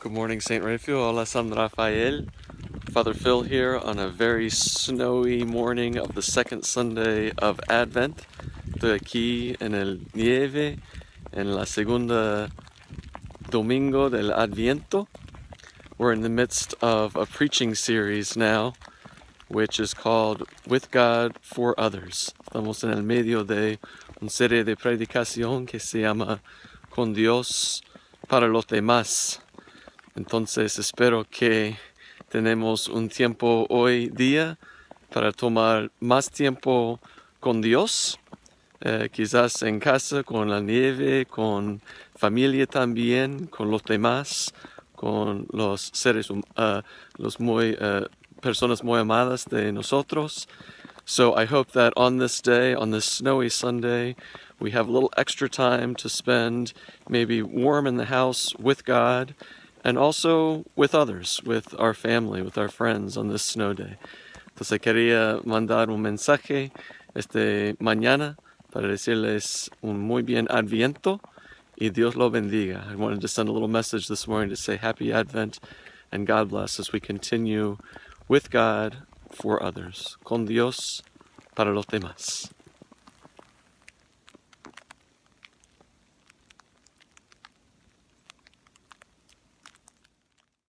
Good morning, St. Raphael. Hola, San Rafael. Father Phil here on a very snowy morning of the second Sunday of Advent. Estoy aquí en el nieve, en la segunda domingo del Adviento. We're in the midst of a preaching series now, which is called With God for Others. Estamos en el medio de una serie de predicación que se llama Con Dios para los demás. Entonces espero que tenemos un tiempo hoy día para tomar más tiempo con Dios, eh, quizás en casa, con la nieve, con familia también, con los demás, con los seres, uh, los muy, uh, personas muy amadas de nosotros. So I hope that on this day, on this snowy Sunday, we have a little extra time to spend maybe warm in the house with God and also with others, with our family, with our friends on this snow day. Entonces quería mandar un mensaje este mañana para decirles un muy bien adviento y Dios lo bendiga. I wanted to send a little message this morning to say happy advent and God bless as we continue with God for others. Con Dios para los demás.